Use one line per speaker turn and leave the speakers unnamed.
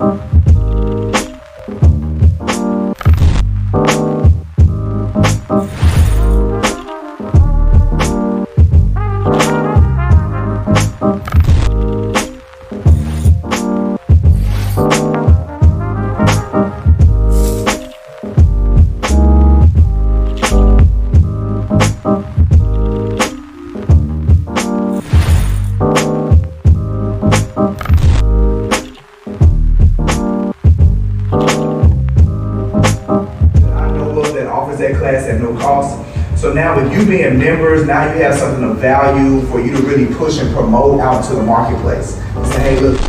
I offers that class at no cost. So now with you being members, now you have something of value for you to really push and promote out to the marketplace. Say, hey, look,